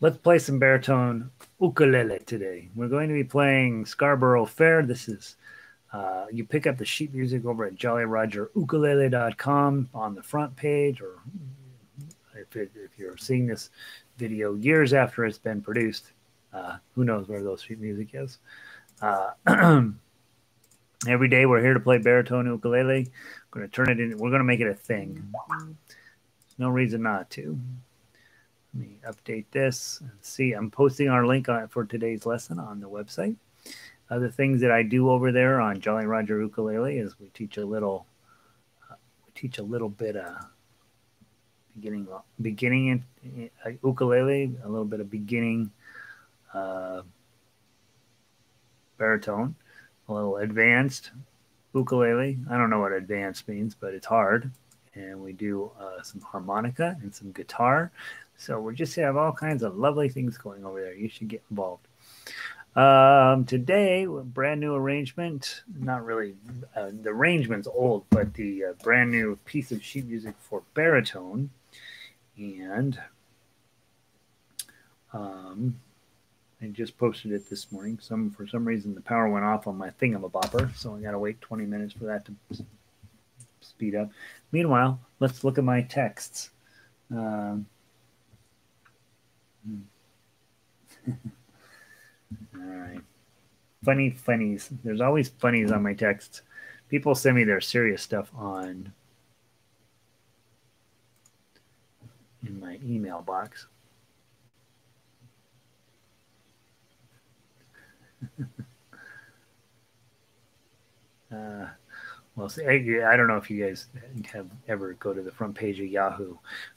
let's play some baritone ukulele today. We're going to be playing Scarborough Fair. This is uh, you pick up the sheet music over at jollyrogerukulele.com on the front page, or if, it, if you're seeing this video years after it's been produced, uh, who knows where those sheet music is. Uh, every day we're here to play baritone ukulele. We're going to turn it in. We're going to make it a thing. No reason not to. Let me update this and see. I'm posting our link on for today's lesson on the website. Other things that I do over there on Jolly Roger Ukulele is we teach a little, uh, we teach a little bit of beginning, beginning in, uh, ukulele, a little bit of beginning uh, baritone, a little advanced ukulele. I don't know what advanced means, but it's hard. And we do uh, some harmonica and some guitar. So we're just have all kinds of lovely things going over there. You should get involved. Um, today, brand new arrangement. Not really, uh, the arrangement's old, but the uh, brand new piece of sheet music for baritone. And um, I just posted it this morning. Some for some reason the power went off on my thingamabopper, so I got to wait 20 minutes for that to speed up. Meanwhile, let's look at my texts. Um. All right. Funny funnies. There's always funnies on my texts. People send me their serious stuff on in my email box. uh, well, see, I, I, don't know if you guys have ever go to the front page of Yahoo,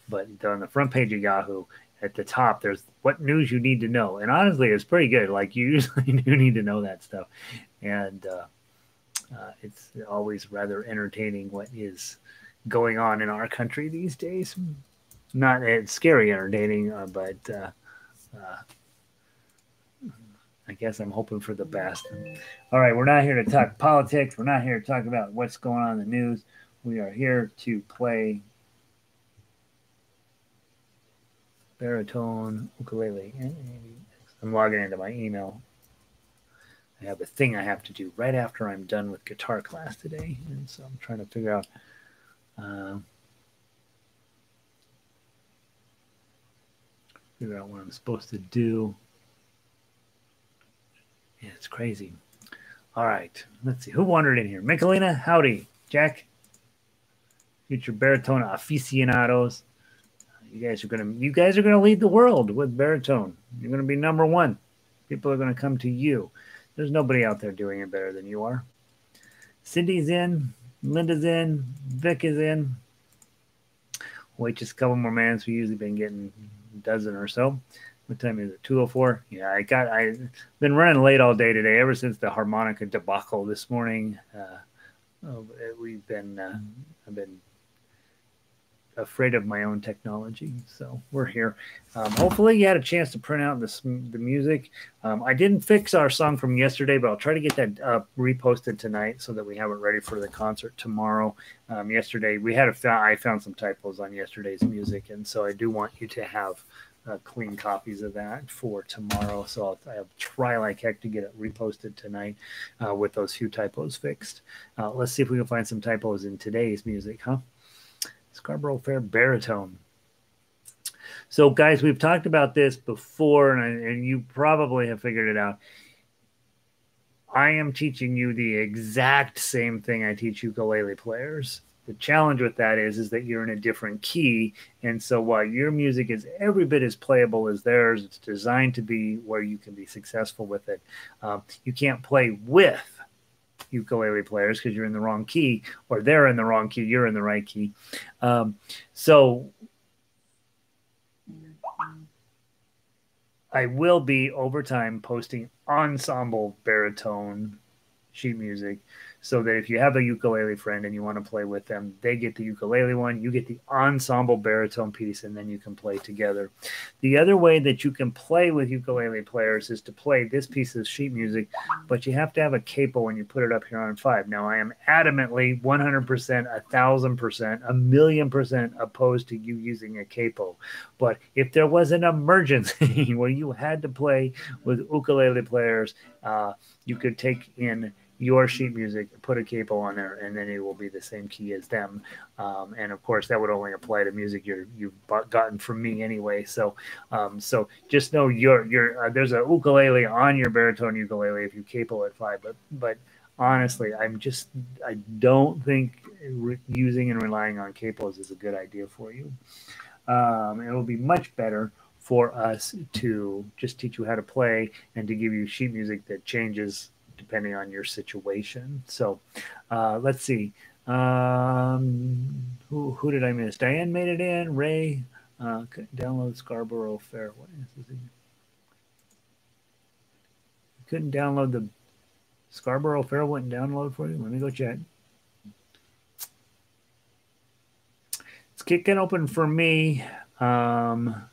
but on the front page of Yahoo, at the top there's what news you need to know and honestly it's pretty good like you usually do need to know that stuff and uh, uh, it's always rather entertaining what is going on in our country these days not it's scary entertaining uh, but uh, uh, I guess I'm hoping for the best. All right, we're not here to talk politics. We're not here to talk about what's going on in the news. We are here to play baritone ukulele. I'm logging into my email. I have a thing I have to do right after I'm done with guitar class today, and so I'm trying to figure out. Uh, figure out what I'm supposed to do. Yeah, it's crazy. All right, let's see who wandered in here. Michelina, howdy, Jack. Future baritone aficionados you guys are gonna you guys are gonna lead the world with baritone. You're gonna be number one. People are gonna come to you. There's nobody out there doing it better than you are. Cindy's in, Linda's in, Vic is in. Wait just a couple more minutes. We usually been getting a dozen or so. What time is it? 204. Yeah, I got I've been running late all day today, ever since the harmonica debacle this morning. Uh, oh, we've been uh, I've been afraid of my own technology. So we're here. Um, hopefully, you had a chance to print out this, the music. Um, I didn't fix our song from yesterday, but I'll try to get that uh, reposted tonight so that we have it ready for the concert tomorrow. Um, yesterday, we had a I found some typos on yesterday's music, and so I do want you to have. Uh, clean copies of that for tomorrow. So I'll, I'll, try like heck to get it reposted tonight uh, with those few typos fixed. Uh, let's see if we can find some typos in today's music, huh? Scarborough Fair baritone. So, guys, we've talked about this before, and, and you probably have figured it out. I am teaching you the exact same thing I teach ukulele players. The challenge with that is, is that you're in a different key, and so while your music is every bit as playable as theirs, it's designed to be where you can be successful with it. Um, you can't play with ukulele players because you're in the wrong key, or they're in the wrong key, you're in the right key. Um, so I will be over time posting ensemble baritone sheet music so that if you have a ukulele friend and you want to play with them, they get the ukulele one, you get the ensemble baritone piece, and then you can play together. The other way that you can play with ukulele players is to play this piece of sheet music, but you have to have a capo when you put it up here on five. Now, I am adamantly 100%, a thousand percent, a million percent opposed to you using a capo. But if there was an emergency where you had to play with ukulele players, uh, you could take in your sheet music, put a capo on there, and then it will be the same key as them. Um, and of course, that would only apply to music you're you've gotten from me anyway. So, um, so just know your your uh, there's a ukulele on your baritone ukulele if you capo at five. But but honestly, I'm just I don't think re- using and relying on capos is a good idea for you. Um, it will be much better for us to just teach you how to play and to give you sheet music that changes depending on your situation. So uh, let's see. Um, who, who did I miss? Diane made it in. Ray, uh, download Scarborough Fair. What is this? Couldn't download the Scarborough Fair. Wouldn't download for you. Let me go check. It's kicking open for me. Um,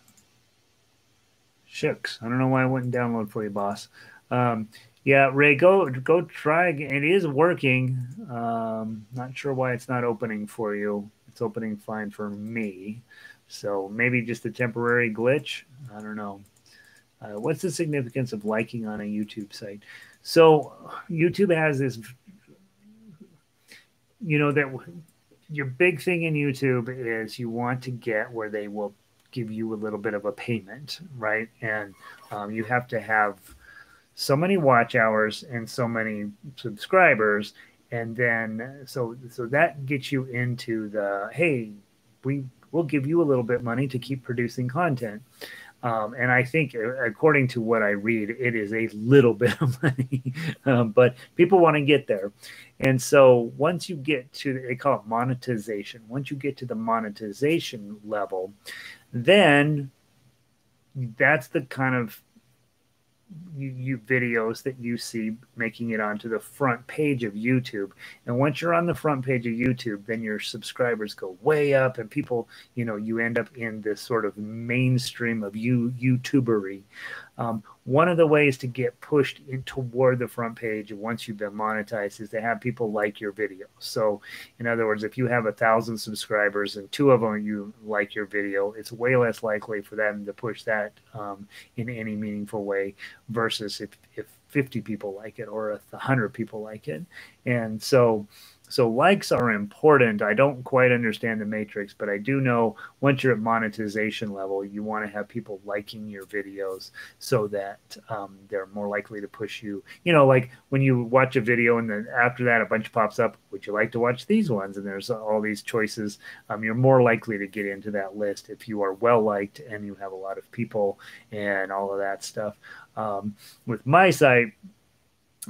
shucks. I don't know why I wouldn't download for you, boss. Um, yeah, Ray, go go try. It is working. Um, not sure why it's not opening for you. It's opening fine for me. So maybe just a temporary glitch. I don't know. Uh, what's the significance of liking on a YouTube site? So YouTube has this, you know, that your big thing in YouTube is you want to get where they will give you a little bit of a payment, right? And um, you have to have so many watch hours and so many subscribers and then so so that gets you into the hey we will give you a little bit money to keep producing content um, and I think, uh, according to what I read, it is a little bit of money, um, but people want to get there. And so once you get to, they call it monetization. Once you get to the monetization level, then that's the kind of you, you, videos that you see making it onto the front page of YouTube. And once you're on the front page of YouTube, then your subscribers go way up, and people, you know, you end up in this sort of mainstream of you YouTubery. Um, one of the ways to get pushed toward the front page once you've been monetized is to have people like your video. So, in other words, if you have a thousand subscribers and two of them you like your video, it's way less likely for them to push that um, in any meaningful way versus if, if 50 people like it or if 100 people like it. And so, so likes are important. I don't quite understand the matrix, but I do know once you're at monetization level, you want to have people liking your videos so that um, they're more likely to push you. You know, like when you watch a video and then after that a bunch pops up, would you like to watch these ones? And there's all these choices. Um, you're more likely to get into that list if you are well liked and you have a lot of people and all of that stuff. Um, with my site,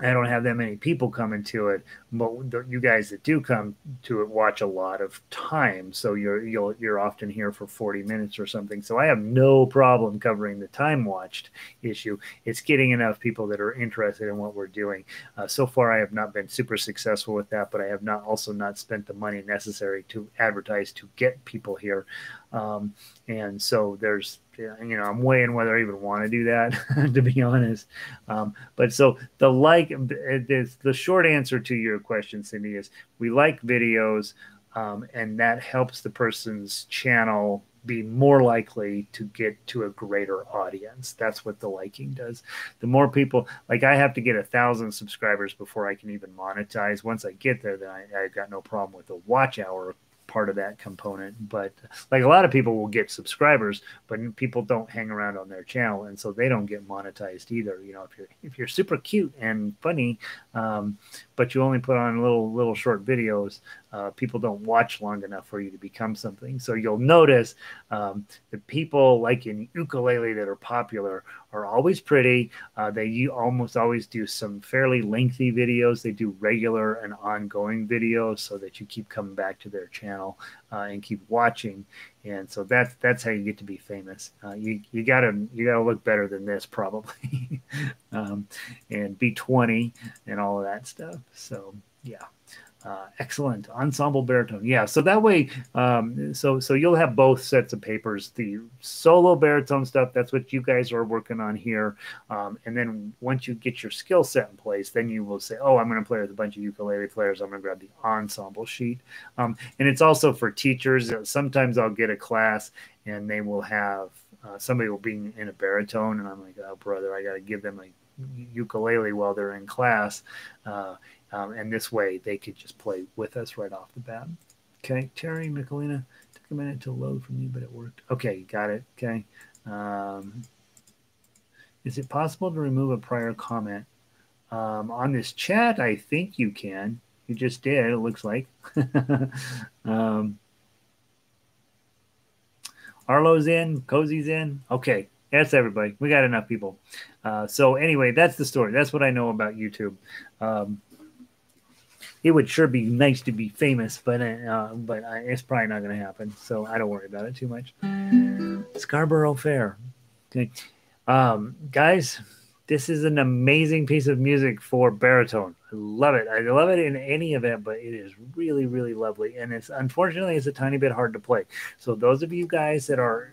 I don't have that many people coming to it, but you guys that do come to it watch a lot of time. So you're you'll you're often here for 40 minutes or something. So I have no problem covering the time watched issue. It's getting enough people that are interested in what we're doing. Uh, so far, I have not been super successful with that, but I have not also not spent the money necessary to advertise to get people here. Um, and so there's you know, I'm weighing whether I even want to do that, to be honest. Um, but so the like, the, the short answer to your question, Cindy, is we like videos, um, and that helps the person's channel be more likely to get to a greater audience. That's what the liking does. The more people, like I have to get a thousand subscribers before I can even monetize. Once I get there, then I, I got no problem with the watch hour part of that component. But like a lot of people will get subscribers, but people don't hang around on their channel, and so they don't get monetized either. You know, if you're if you're super cute and funny, um, but you only put on little little short videos, uh, people don't watch long enough for you to become something. So you'll notice um, the people like in ukulele that are popular are always pretty. Uh, they almost always do some fairly lengthy videos. They do regular and ongoing videos so that you keep coming back to their channel uh, and keep watching. And so that's that's how you get to be famous. Uh, you you gotta you gotta look better than this probably, um, and be 20 and all of that stuff. So Yeah. Uh, excellent ensemble baritone. Yeah, so that way, um, so so you'll have both sets of papers. The solo baritone stuff, that's what you guys are working on here, um, and then once you get your skill set in place, then you will say, "Oh, I'm going to play with a bunch of ukulele players. I'm going to grab the ensemble sheet." Um, and it's also for teachers. Sometimes I'll get a class and they will have uh, somebody will be in a baritone, and I'm like, "Oh, brother, I got to give them a ukulele while they're in class." Uh, um, and this way they could just play with us right off the bat. Okay, Terry Michelina took a minute to load from you, but it worked. Okay, got it. Okay. Um, is it possible to remove a prior comment um, on this chat? I think you can. You just did. It looks like. um, Arlo's in. Cozy's in. Okay, that's everybody. We got enough people. Uh, so anyway, that's the story. That's what I know about YouTube. Um, it would sure be nice to be famous, but uh, but uh, it's probably not going to happen. So I don't worry about it too much. Scarborough Fair, um, guys, this is an amazing piece of music for baritone. I love it. I love it in any event, but it is really really lovely, and it's unfortunately it's a tiny bit hard to play. So those of you guys that are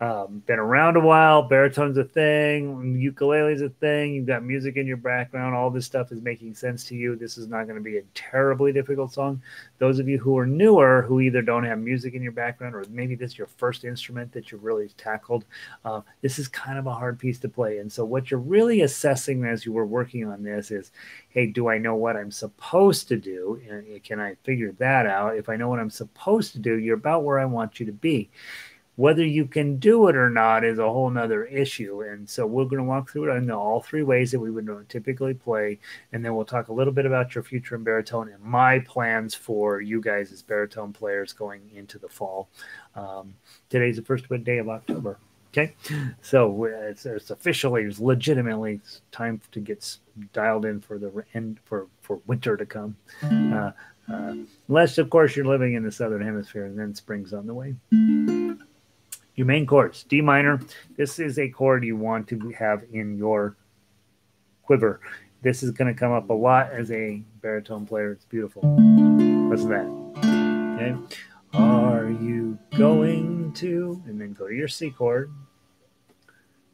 um, been around a while. Baritone's a thing. Ukulele's a thing. You've got music in your background. All this stuff is making sense to you. This is not going to be a terribly difficult song. Those of you who are newer, who either don't have music in your background or maybe this is your first instrument that you've really tackled, uh, this is kind of a hard piece to play. And so, what you're really assessing as you were working on this is hey, do I know what I'm supposed to do? And can I figure that out? If I know what I'm supposed to do, you're about where I want you to be whether you can do it or not is a whole nother issue. And so we're going to walk through it in all three ways that we would typically play. And then we'll talk a little bit about your future in baritone and my plans for you guys as baritone players going into the fall. Um, today's the first day of October. Okay, so it's, it's officially, it's legitimately time to get dialed in for the end for for winter to come. Uh, uh, unless, of course, you're living in the southern hemisphere, and then spring's on the way your main chords, D minor. This is a chord you want to have in your quiver. This is going to come up a lot as a baritone player. It's beautiful. Listen to that. Okay. Are you going to, and then go to your C chord,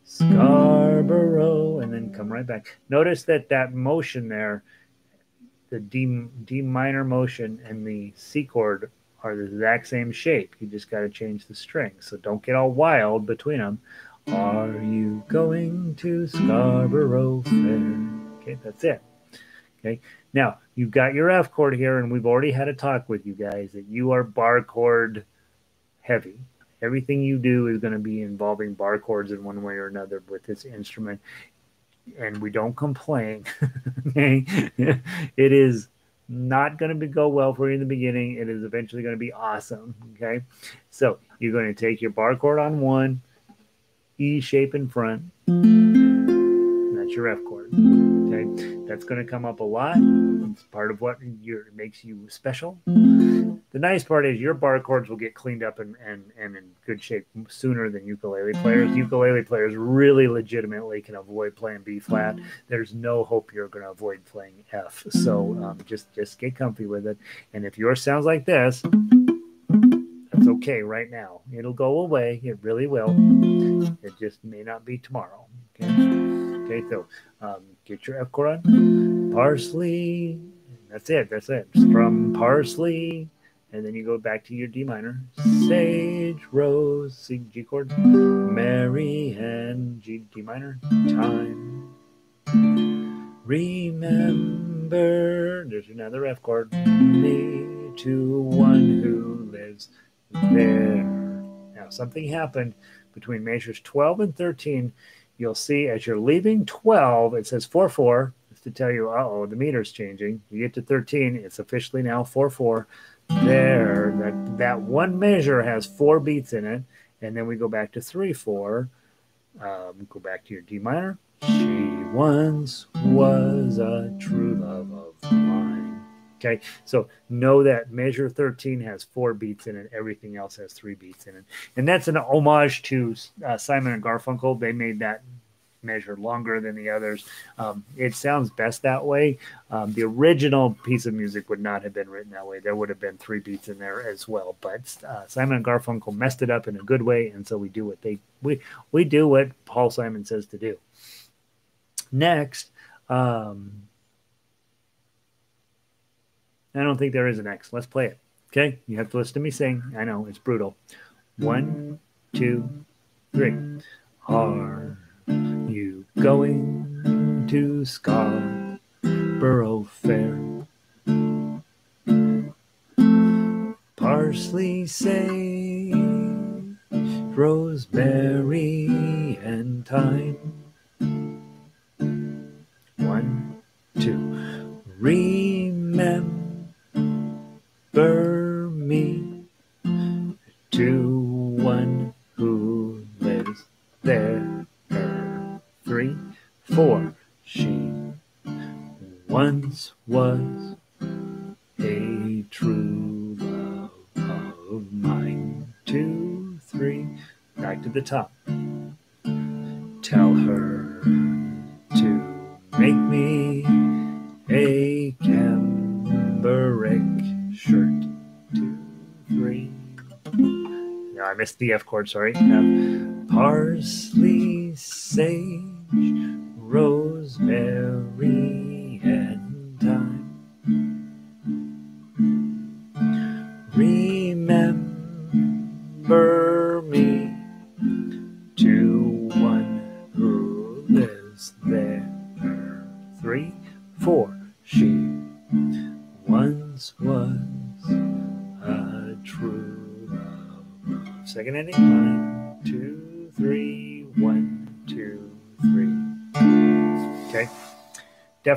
Scarborough, and then come right back. Notice that that motion there, the D, D minor motion and the C chord are the exact same shape. You just got to change the string. So don't get all wild between them. Are you going to Scarborough Fair? Okay, that's it. Okay, now you've got your F chord here, and we've already had a talk with you guys that you are bar chord heavy. Everything you do is going to be involving bar chords in one way or another with this instrument, and we don't complain. okay, it is not going to go well for you in the beginning. It is eventually going to be awesome. Okay. So you're going to take your bar chord on one, E shape in front. That's your F chord. Okay. That's going to come up a lot. It's part of what makes you special. The nice part is your bar chords will get cleaned up and, and, and in good shape sooner than ukulele players. Ukulele players really legitimately can avoid playing B flat. There's no hope you're going to avoid playing F. So um, just just get comfy with it. And if yours sounds like this, that's okay right now. It'll go away. It really will. It just may not be tomorrow. Okay. Okay. So um, get your F chord on. Parsley. That's it. That's it. Strum parsley and then you go back to your D minor, sage, rose, C, G chord, Mary, and G, D minor, time. Remember, there's another F chord, me to one who lives there. Now, something happened between measures 12 and 13. You'll see as you're leaving 12, it says 4 4. It's to tell you, uh oh, the meter's changing. You get to 13, it's officially now 4 4 there. That that one measure has four beats in it, and then we go back to three four. Um, go back to your D minor. She once was a true love of mine. Okay, so know that measure 13 has four beats in it. Everything else has three beats in it. And that's an homage to uh, Simon and Garfunkel. They made that measure longer than the others. Um, it sounds best that way. Um, the original piece of music would not have been written that way. There would have been three beats in there as well. But uh, Simon and Garfunkel messed it up in a good way, and so we do what they we we do what Paul Simon says to do. Next, um, I don't think there is an X. Let's play it. Okay, you have to listen to me sing. I know it's brutal. One, two, three. Are going to Scarborough Fair? Parsley, sage, rosemary, and thyme. One, two. Remember four. She once was a true love of mine. Two, three. Back to the top. Tell her to make me a cambric shirt. Two, three. No, I missed the F chord, sorry. F. Parsley, sage,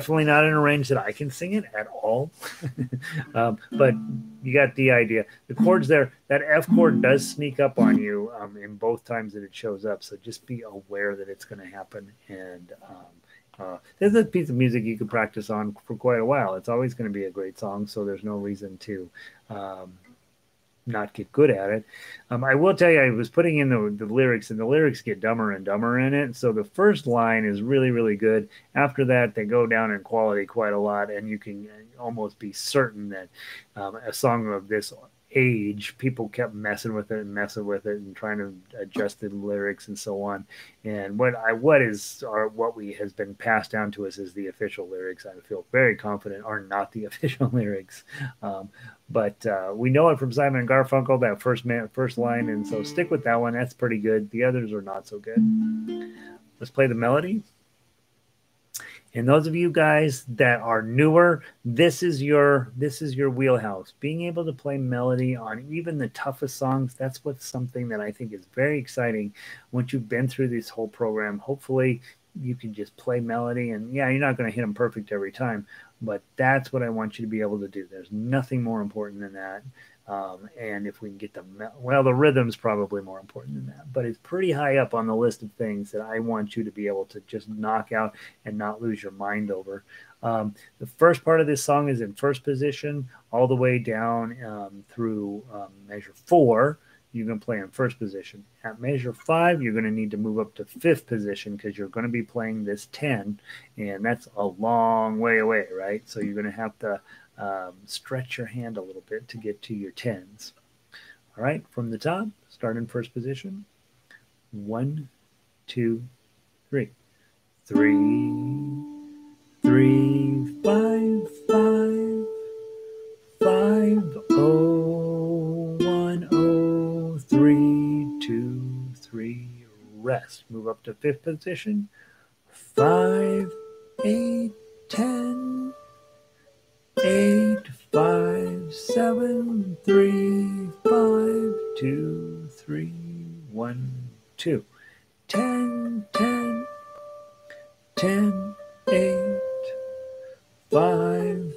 Definitely not in a range that I can sing it at all. um, but you got the idea. The chords there, that F chord does sneak up on you um, in both times that it shows up. So just be aware that it's going to happen. And um, uh, this is a piece of music you could practice on for quite a while. It's always going to be a great song. So there's no reason to um, not get good at it. Um, I will tell you, I was putting in the, the lyrics, and the lyrics get dumber and dumber in it. So the first line is really, really good. After that, they go down in quality quite a lot, and you can almost be certain that um, a song of this age, people kept messing with it and messing with it and trying to adjust the lyrics and so on. And what I what is or what we has been passed down to us is the official lyrics. I feel very confident are not the official lyrics, um, but uh, we know it from Simon and Garfunkel that first man first line, and so stick with that one. That's pretty good. The others are not so good. Let's play the melody. And those of you guys that are newer, this is your this is your wheelhouse. Being able to play melody on even the toughest songs, that's what's something that I think is very exciting. Once you've been through this whole program, hopefully you can just play melody and yeah, you're not going to hit them perfect every time, but that's what I want you to be able to do. There's nothing more important than that. Um, and if we can get the well, the rhythm's probably more important than that, but it's pretty high up on the list of things that I want you to be able to just knock out and not lose your mind over. Um, the first part of this song is in first position, all the way down um, through um, measure four. Going to play in first position. At measure five, you're going to need to move up to fifth position because you're going to be playing this 10, and that's a long way away, right? So you're going to have to um, stretch your hand a little bit to get to your tens. All right, from the top, start in first position. One, two, three. Three, three, Rest. Move up to fifth position. Five, eight, ten eight five seven three five two three one two ten ten ten eight five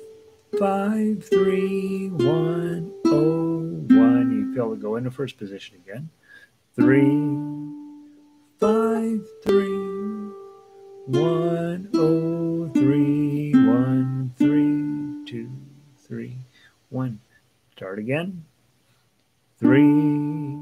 five three one oh one you feel to go into first position again three five three one oh three one three two, three, one. Start again. Three,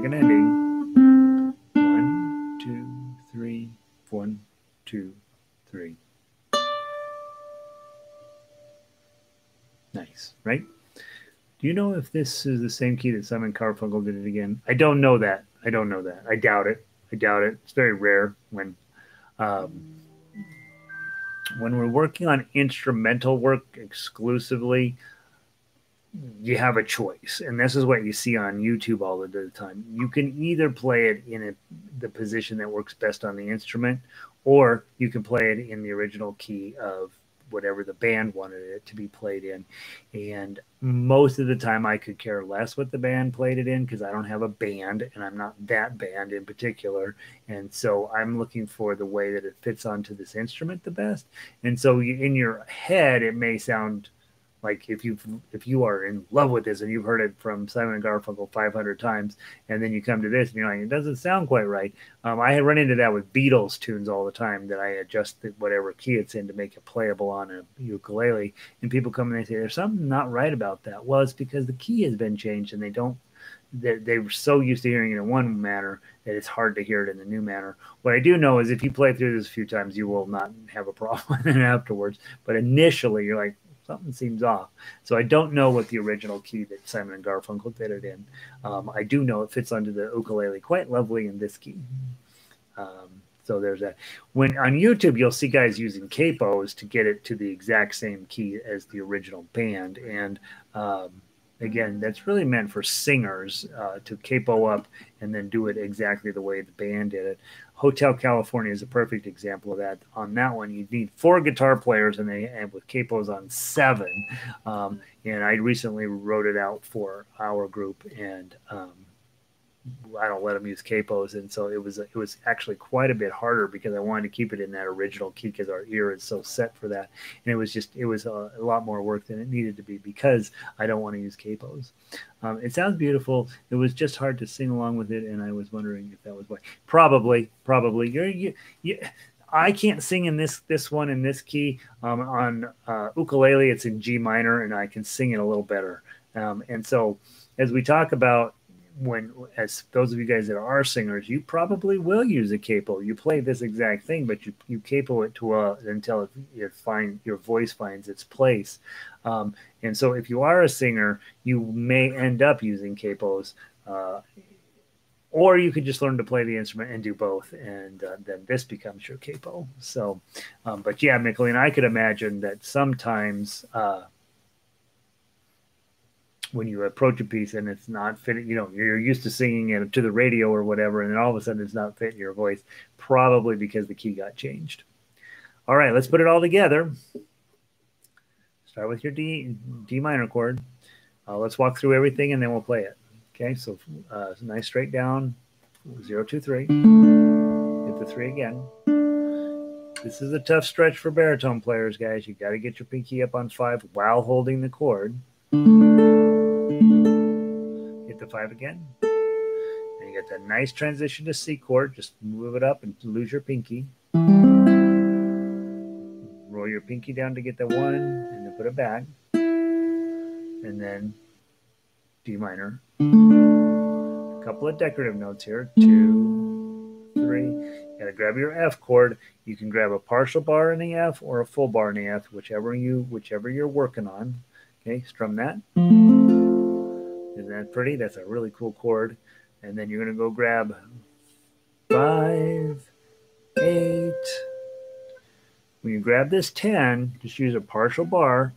Second ending. One, two, three, one, two, three. Nice, right? Do you know if this is the same key that Simon Garfunkel did it again? I don't know that. I don't know that. I doubt it. I doubt it. It's very rare when um, when we're working on instrumental work exclusively you have a choice. And this is what you see on youtube all the time. You can either play it in a, the position that works best on the instrument or you can play it in the original key of whatever the band wanted it to be played in. And most of the time i could care less what the band played it in because i don't have a band and i'm not that band in particular. And so i'm looking for the way that it fits onto this instrument the best. And so in your head it may sound like if you if you are in love with this and you've heard it from Simon Garfunkel 500 times, and then you come to this and you're like, it doesn't sound quite right. Um, I had run into that with Beatles tunes all the time that I adjust whatever key it's in to make it playable on a ukulele, and people come and they say there's something not right about that. Well, it's because the key has been changed and they don't. They, they're so used to hearing it in one manner that it's hard to hear it in the new manner. What I do know is if you play through this a few times, you will not have a problem afterwards. But initially, you're like, something seems off. So I don't know what the original key that Simon and Garfunkel did it in. Um, I do know it fits onto the ukulele quite lovely in this key. Um, so there's that. When on YouTube, you'll see guys using capos to get it to the exact same key as the original band, and um, again, that's really meant for singers uh, to capo up and then do it exactly the way the band did it. Hotel California is a perfect example of that. On that one, you need four guitar players, and they and with capos on seven. Um, and I recently wrote it out for our group, and um, I don't let them use capos, and so it was it was actually quite a bit harder because I wanted to keep it in that original key because our ear is so set for that, and it was just it was a, a lot more work than it needed to be because I don't want to use capos. Um, it sounds beautiful. It was just hard to sing along with it, and I was wondering if that was why. Probably, probably. You're you, you I can't sing in this this one in this key. Um, on uh, ukulele, it's in G minor, and I can sing it a little better. Um, and so, as we talk about when as those of you guys that are singers, you probably will use a capo. You play this exact thing, but you you capo it to a until it, it find your voice finds its place. Um, and so, if you are a singer, you may end up using capos. Uh, or you could just learn to play the instrument and do both, and uh, then this becomes your capo. So, um, but yeah, Michelina, I could imagine that sometimes uh, when you approach a piece and it's not fitting, you know, you're used to singing it to the radio or whatever, and then all of a sudden it's not fitting your voice, probably because the key got changed. All right, let's put it all together. Start with your D D minor chord. Uh, let's walk through everything and then we'll play it. Okay, so uh, nice straight down, zero, two, three. Hit the three again. This is a tough stretch for baritone players, guys. You got to get your pinky up on five while holding the chord. The five again. And you get that nice transition to C chord. Just move it up and lose your pinky. Roll your pinky down to get the one and then put it back. And then D minor. A couple of decorative notes here. Two, three. You got to grab your F chord. You can grab a partial bar in the F or a full bar in the F, whichever you whichever you're working on. Okay, strum that. Pretty? That's a really cool chord. And then you're gonna go grab five, eight. When you grab this 10, just use a partial bar.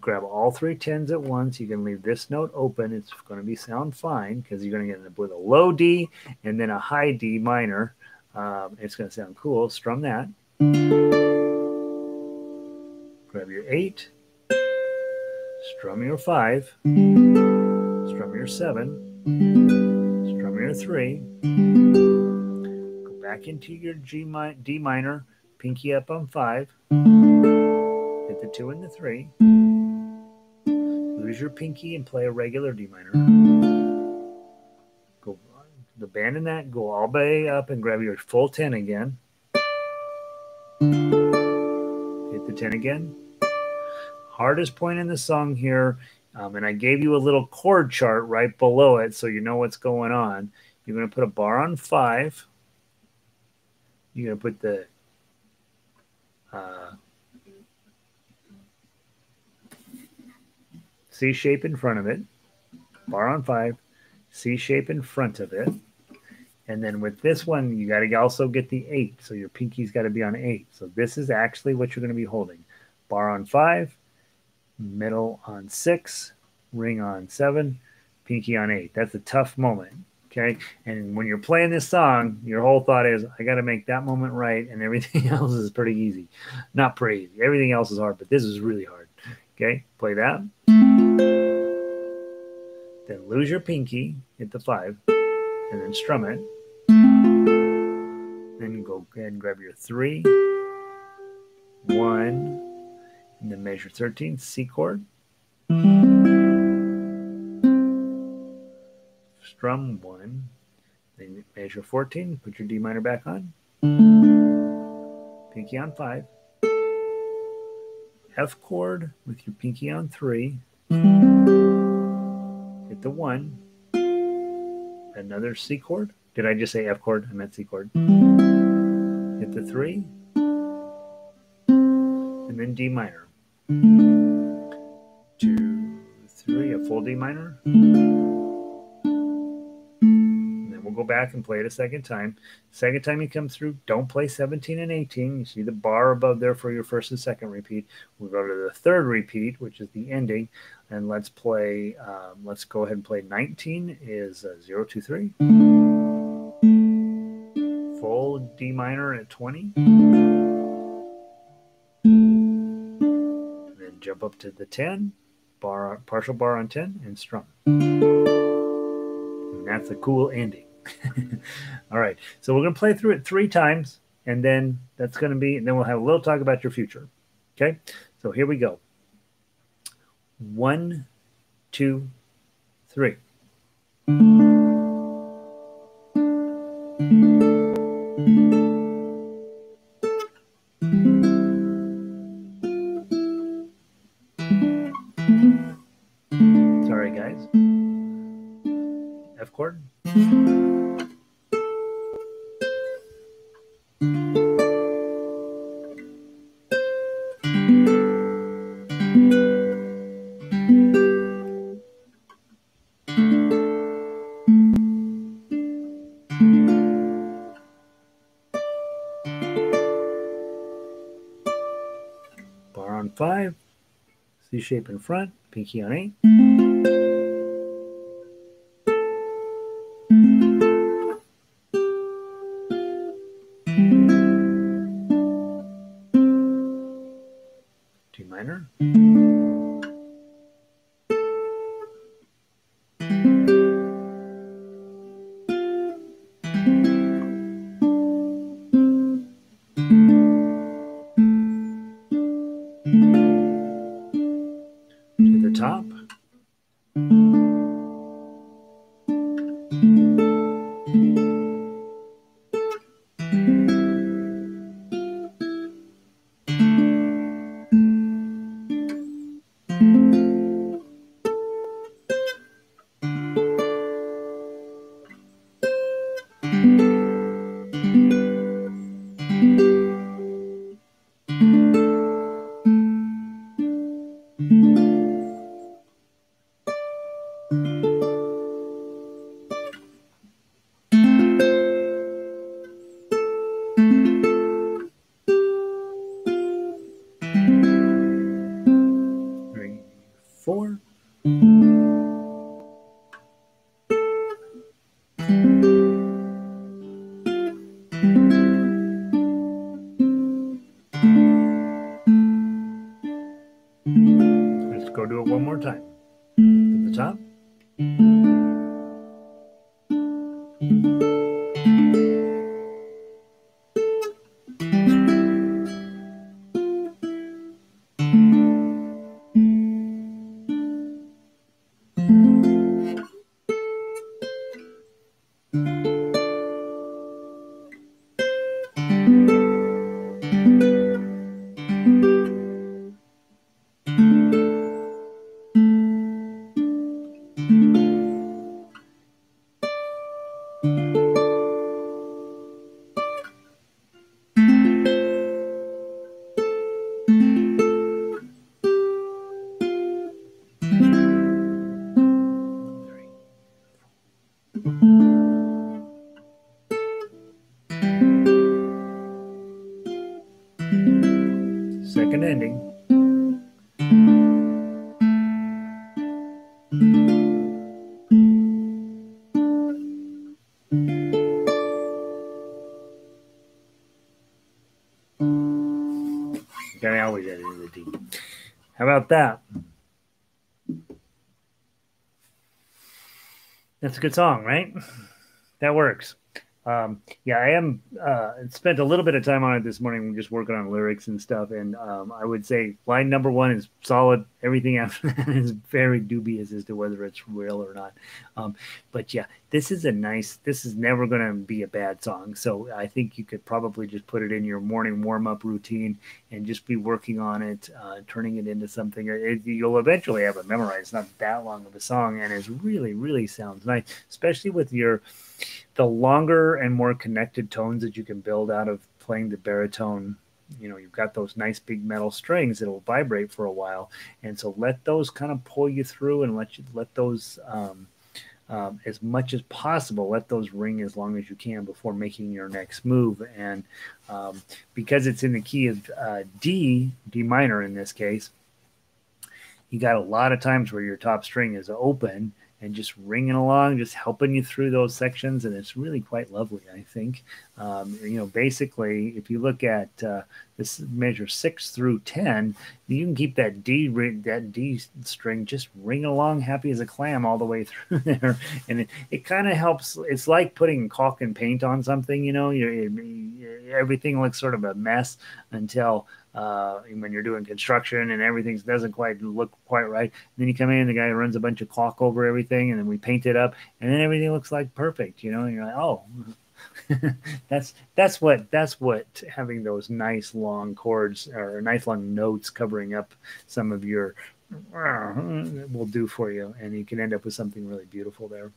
grab all three tens at once. You can leave this note open. It's going to be sound fine because you're going to get with a low D and then a high D minor. Um, it's going to sound cool. Strum that. Grab your eight. Strum your five. Strum your seven. Strum your three. Go back into your G mi D minor. Pinky up on five. Hit the two and the three. Lose your pinky and play a regular D minor. Go abandon that. Go all the way up and grab your full ten again. Hit the ten again. Hardest point in the song here, um, and I gave you a little chord chart right below it so you know what's going on. You're going to put a bar on five. You're going to put the uh, C shape in front of it, bar on five, C shape in front of it. And then with this one, you got to also get the eight. So your pinky's got to be on eight. So this is actually what you're going to be holding. Bar on five, middle on six, ring on seven, pinky on eight. That's a tough moment. Okay. And when you're playing this song, your whole thought is, I got to make that moment right. And everything else is pretty easy. Not pretty easy. Everything else is hard, but this is really hard. Okay. Play that. Then lose your pinky, hit the five, and then strum it. Then go ahead and grab your three, one, and then measure 13, C chord. strum one, then measure 14, put your D minor back on, pinky on five, F chord with your pinky on three, hit the one, another C chord. Did I just say F chord? I meant C chord. Hit the three, and then D minor. Two, three, a full D minor And then we'll go back and play it a second time. Second time you come through, don't play 17 and 18. You see the bar above there for your first and second repeat. We'll go to the third repeat, which is the ending, and let's play. Um, let's go ahead and play 19 is uh, 0, 2, 3. Full D minor at 20. Jump up to the 10, bar partial bar on 10, and strum. And that's a cool ending. All right. So we're going to play through it three times, and then that's going to be, and then we'll have a little talk about your future. Okay. So here we go. One, two, three. C shape in front, pinky on eight. Ending. I always edit the D. How about that? That's a good song, right? That works. Um, yeah, I am uh, spent a little bit of time on it this morning, just working on lyrics and stuff. And um, I would say line number one is solid. Everything after that is very dubious as to whether it's real or not. Um, but yeah, this is a nice. This is never going to be a bad song. So I think you could probably just put it in your morning warm up routine and just be working on it, uh, turning it into something. It, you'll eventually have it memorized. It's not that long of a song, and it really, really sounds nice, especially with your the longer and more connected tones that you can build out of playing the baritone you know you've got those nice big metal strings that'll vibrate for a while. And so let those kind of pull you through and let you let those um, um, as much as possible let those ring as long as you can before making your next move. And um, because it's in the key of uh, d d minor in this case you got a lot of times where your top string is open and just ringing along, just helping you through those sections, and it's really quite lovely. I think, um, you know, basically, if you look at uh, this measure six through ten, you can keep that D that D string just ringing along, happy as a clam, all the way through there, and it, it kind of helps. It's like putting caulk and paint on something. You know, you, everything looks sort of a mess until uh, when you're doing construction and everything doesn't quite look quite right. And then you come in, the guy runs a bunch of caulk over everything, and then we paint it up, and then everything looks like perfect, you know. And you're like, oh, that's that's what that's what having those nice long chords or nice long notes covering up some of your uh, will do for you, and you can end up with something really beautiful there.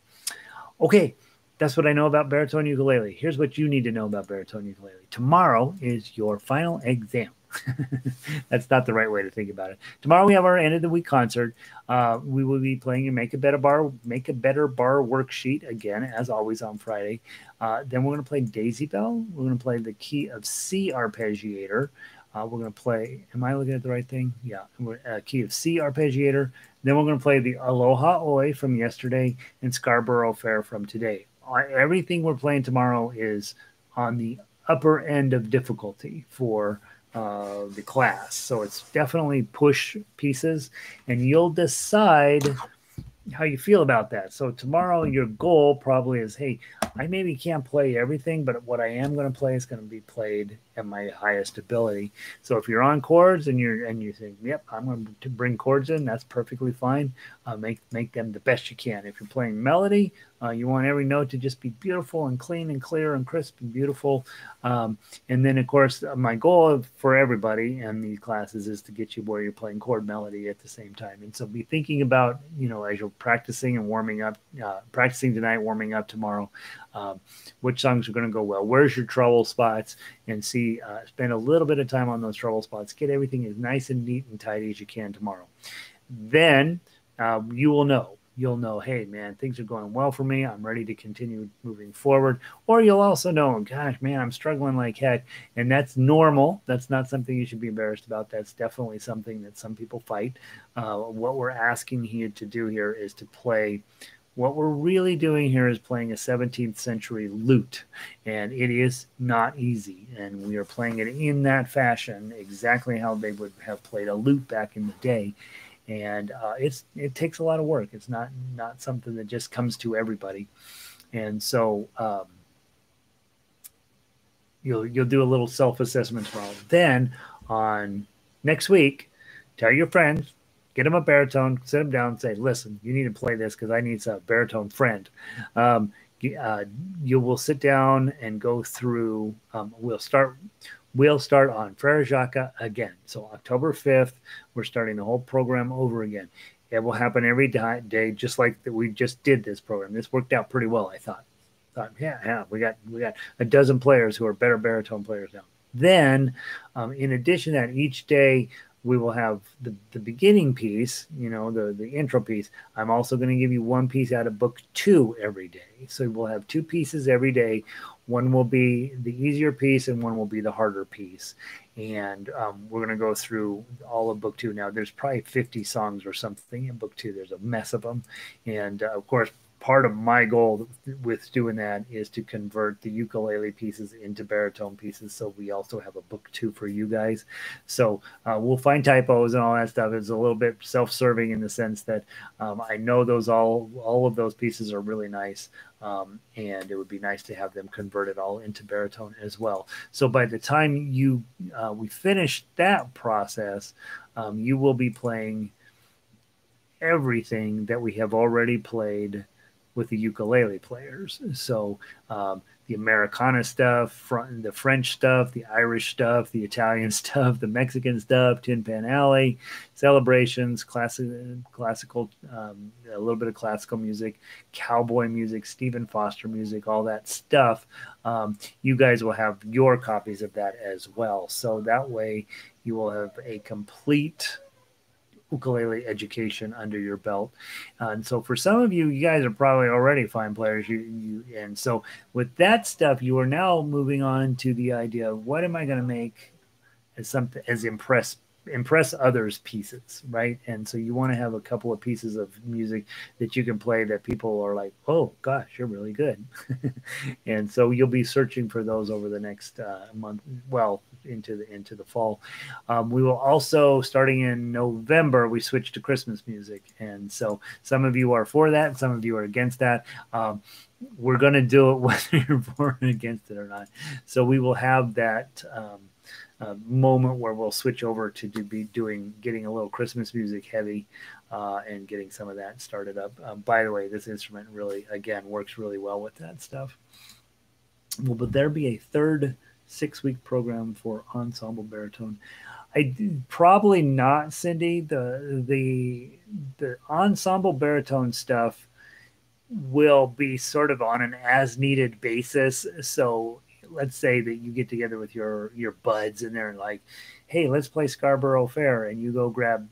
Okay, that's what I know about baritone ukulele. Here's what you need to know about baritone ukulele. Tomorrow is your final exam. That's not the right way to think about it. Tomorrow we have our end of the week concert. Uh, we will be playing a Make a Better Bar, Make a Better Bar worksheet again, as always on Friday. Uh, then we're going to play Daisy Bell. We're going to play the key of C arpeggiator. Uh, we're going to play. Am I looking at the right thing? Yeah, uh, key of C arpeggiator. Then we're going to play the Aloha Oe from yesterday and Scarborough Fair from today. Uh, everything we're playing tomorrow is on the upper end of difficulty for uh, the class. So it's definitely push pieces, and you'll decide how you feel about that. So tomorrow, your goal probably is, hey, I maybe can't play everything, but what I am going to play is going to be played at my highest ability. So if you're on chords and you're and you think, yep, I'm going to bring chords in, that's perfectly fine. Uh, make make them the best you can. If you're playing melody, uh, you want every note to just be beautiful and clean and clear and crisp and beautiful. Um, and then, of course, uh, my goal for everybody in these classes is to get you where you're playing chord melody at the same time. And so be thinking about, you know, as you're practicing and warming up, uh, practicing tonight, warming up tomorrow, um, which songs are going to go well. Where's your trouble spots? And see, uh, spend a little bit of time on those trouble spots. Get everything as nice and neat and tidy as you can tomorrow. Then uh, you will know you'll know, hey, man, things are going well for me. I'm ready to continue moving forward. Or you'll also know, gosh, man, I'm struggling like heck. And that's normal. That's not something you should be embarrassed about. That's definitely something that some people fight. Uh, what we're asking you to do here is to play. What we're really doing here is playing a 17th century lute, and it is not easy. And we are playing it in that fashion, exactly how they would have played a lute back in the day and uh, it's it takes a lot of work. It's not not something that just comes to everybody, and so um, you'll you'll do a little self assessment tomorrow. Then on next week, tell your friends, get him a baritone, sit him down, and say, "Listen, you need to play this because I need a baritone friend." Um, uh, you will sit down and go through. Um, we'll start. We'll start on Frere Jacques again. So October fifth, we're starting the whole program over again. It will happen every day, just like that. we just did this program. This worked out pretty well, I thought. Thought, yeah, yeah, we got we got a dozen players who are better baritone players now. Then, um, in addition to that, each day we will have the, the beginning piece, you know, the, the intro piece. I'm also going to give you one piece out of book two every day. So we'll have two pieces every day. One will be the easier piece and one will be the harder piece. And um, we're going to go through all of book two. Now, there's probably 50 songs or something in book two. There's a mess of them. And uh, of course, part of my goal with doing that is to convert the ukulele pieces into baritone pieces so we also have a book two for you guys. So uh, we'll find typos and all that stuff. It's a little bit self-serving in the sense that um, i know those all all of those pieces are really nice um, and it would be nice to have them converted all into baritone as well. So by the time you uh, we finish that process um, you will be playing everything that we have already played with the ukulele players. So um, the Americana stuff, the French stuff, the Irish stuff, the Italian stuff, the Mexican stuff, Tin Pan Alley, celebrations, classic, classical, um, a little bit of classical music, cowboy music, Stephen Foster music, all that stuff. Um, you guys will have your copies of that as well. So that way you will have a complete ukulele education under your belt. And so for some of you, you guys are probably already fine players. You, you and so with that stuff, you are now moving on to the idea of what am I going to make as something as impress impress others pieces right and so you want to have a couple of pieces of music that you can play that people are like oh gosh you're really good and so you'll be searching for those over the next uh, month well into the into the fall um, we will also starting in november we switch to christmas music and so some of you are for that some of you are against that um, we're going to do it whether you're for or against it or not so we will have that um, uh, moment where we'll switch over to do, be doing getting a little Christmas music heavy uh, and getting some of that started up. Um, by the way, this instrument really again works really well with that stuff. Well, but there be a third six week program for ensemble baritone. I probably not Cindy the the the ensemble baritone stuff will be sort of on an as needed basis. So let's say that you get together with your your buds and they're like, "Hey, let's play Scarborough Fair," and you go grab,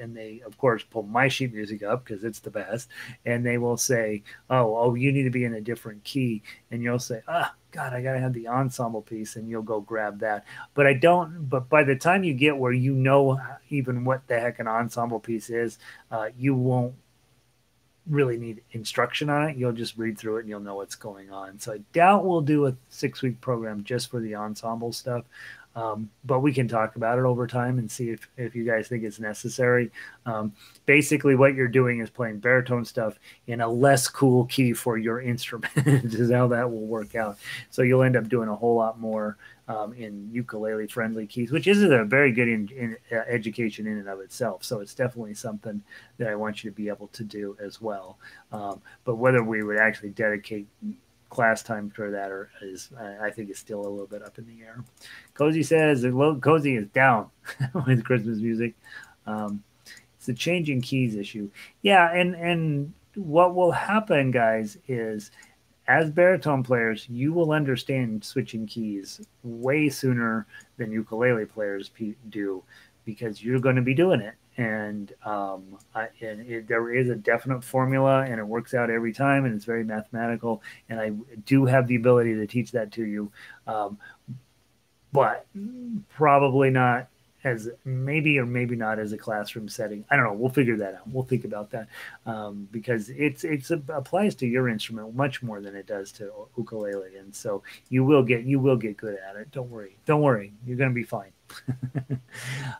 and they of course pull my sheet music up because it's the best, and they will say, "Oh, oh, you need to be in a different key," and you'll say, "Ah." God, I gotta have the ensemble piece, and you'll go grab that. But I don't. But by the time you get where you know even what the heck an ensemble piece is, uh, you won't really need instruction on it. You'll just read through it and you'll know what's going on. So I doubt we'll do a six week program just for the ensemble stuff. Um, but we can talk about it over time and see if, if you guys think it's necessary. Um, basically, what you're doing is playing baritone stuff in a less cool key for your instrument, is how that will work out. So you'll end up doing a whole lot more um, in ukulele friendly keys, which is a very good in, in uh, education in and of itself. So it's definitely something that I want you to be able to do as well. Um, but whether we would actually dedicate class time for that or is I think it's still a little bit up in the air. Cozy says Cozy is down with Christmas music. Um, it's a changing keys issue. Yeah, and and what will happen, guys, is as baritone players, you will understand switching keys way sooner than ukulele players do because you're going to be doing it. And, um, I, and it, there is a definite formula and it works out every time and it's very mathematical. And I do have the ability to teach that to you. Um, but probably not as maybe or maybe not as a classroom setting. I don't know. We'll figure that out. We'll think about that um, because it's it's a, applies to your instrument much more than it does to ukulele, and so you will get you will get good at it. Don't worry. Don't worry. You're going to be fine.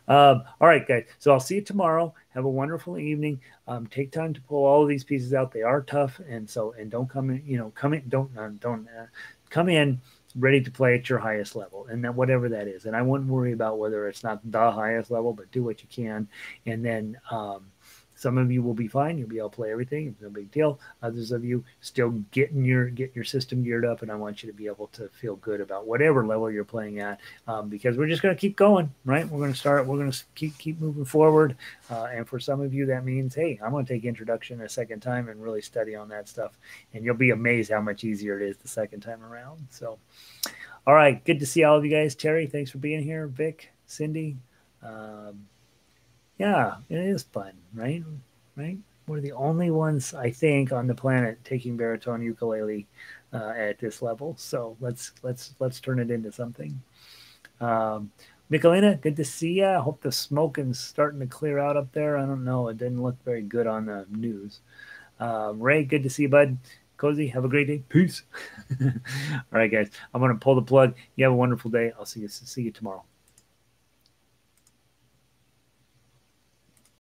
um, all right, guys. So I'll see you tomorrow. Have a wonderful evening. Um, take time to pull all of these pieces out. They are tough, and so and don't come in. You know, come in. Don't uh, don't uh, come in ready to play at your highest level, and that whatever that is. And I wouldn't worry about whether it's not the highest level, but do what you can, and then. Um, some of you will be fine. You'll be able to play everything. It's no big deal. Others of you still getting your get your system geared up, and I want you to be able to feel good about whatever level you're playing at, um, because we're just going to keep going, right? We're going to start. We're going to keep keep moving forward. Uh, and for some of you, that means, hey, I'm going to take introduction a second time and really study on that stuff, and you'll be amazed how much easier it is the second time around. So, all right, good to see all of you guys. Terry, thanks for being here. Vic, Cindy. Um, yeah, it is fun, right? Right? We're the only ones, I think, on the planet taking baritone ukulele uh, at this level. So let's let's let's turn it into something. Um, good to see you. I hope the smoking's starting to clear out up there. I don't know. It didn't look very good on the news. Uh, Ray, good to see you, bud. Cozy, have a great day. Peace. All right, guys. I'm going to pull the plug. You have a wonderful day. I'll see you see you tomorrow.